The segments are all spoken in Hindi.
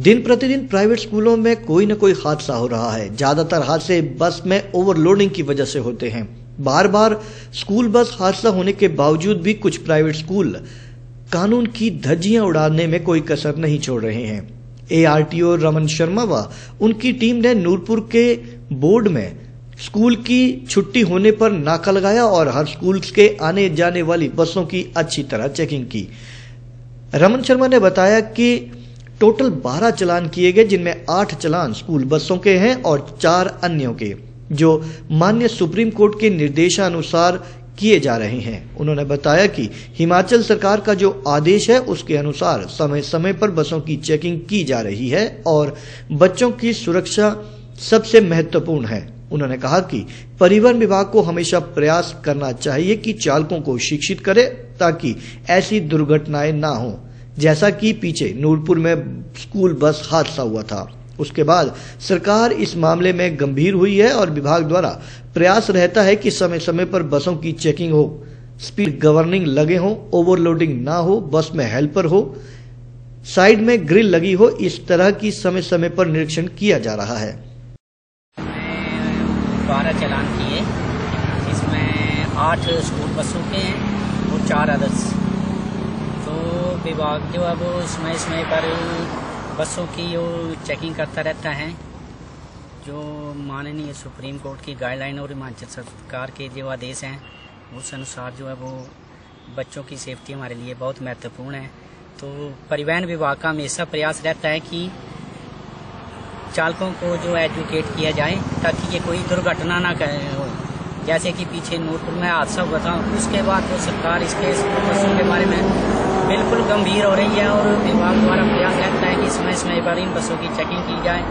दिन प्रतिदिन प्राइवेट स्कूलों में कोई न कोई हादसा हो रहा है। ज़्यादातर हादसे बस में ओवरलोडिंग की वजह से होते हैं। बार बार स्कूल बस हादसा होने के बावजूद भी कुछ प्राइवेट स्कूल कानून की धज्जियाँ उड़ाने में कोई कसर नहीं छोड़ रहे हैं। एआरटीओ रमन शर्मा व उनकी टीम ने नूरपुर के बोर्ड में स्कूल की छुट्टी होने पर नाका लगाया और हर स्कूल के आने जाने वाली बसों की अच्छी तरह चेकिंग की। रमन शर्मा ने बताया कि टोटल 12 चलान किए गए, जिनमें आठ चलान स्कूल बसों के हैं और चार अन्यों के, जो मान्य सुप्रीम कोर्ट के निर्देशानुसार किए जा रहे हैं। उन्होंने बताया कि हिमाचल सरकार का जो आदेश है, उसके अनुसार समय समय पर बसों की चेकिंग की जा रही है और बच्चों की सुरक्षा सबसे महत्वपूर्ण है। उन्होंने कहा कि परिवहन विभाग को हमेशा प्रयास करना चाहिए कि चालकों को शिक्षित करे, ताकि ऐसी दुर्घटनाएँ ना हो। जैसा कि पीछे नूरपुर में स्कूल बस हादसा हुआ था। उसके बाद सरकार इस मामले में गंभीर हुई है और विभाग द्वारा प्रयास रहता है कि समय समय पर बसों की चेकिंग हो, स्पीड गवर्निंग लगे हो, ओवरलोडिंग ना हो, बस में हेल्पर हो, साइड में ग्रिल लगी हो, इस तरह की समय समय पर निरीक्षण किया जा रहा है। बारह चलान किए। इसमें आठ स्कूल बसों के हैं और चार अदर्स तो विभाग जो अब समय समय पर बसों की वो चेकिंग करता रहता है। जो माननीय सुप्रीम कोर्ट की गाइडलाइन और हिमाचल सरकार के जो आदेश हैं, उस अनुसार जो है वो बच्चों की सेफ्टी हमारे लिए बहुत महत्वपूर्ण है। तो परिवहन विभाग का हमेशा प्रयास रहता है कि चालकों को जो एजुकेट किया जाए, ताकि ये कोई दुर्घटना ना हो। जैसे कि पीछे नूरपुर में हादसा हुआ था, उसके बाद तो सरकार इसके बसों के बारे में बिल्कुल गंभीर हो रही है और विभाग द्वारा प्रयास रहता है कि समय समय पर इन बसों की चेकिंग की जाए,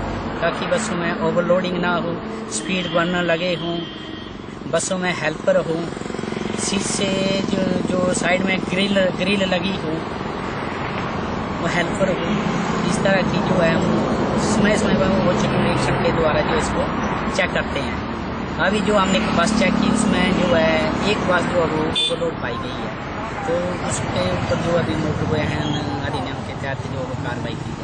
ताकि बसों में ओवरलोडिंग ना हो स्पीड बढ़ने लगे हों, बसों में हेल्पर हो, शीशे जो जो साइड में ग्रिल ग्रिल लगी हो, वो हेल्पर हो, इस तरह की जो है समय समय पर वो उच्च निरीक्षण के द्वारा जो इसको चेक करते हैं। अभी जो हमने बस चेक की उसमें जो है, एक बस जो है वो ओवरलोड पाई गई है। तो उसके ऊपर जो अभी मोटर हैं अधिनियम के तहत जो कार्रवाई की।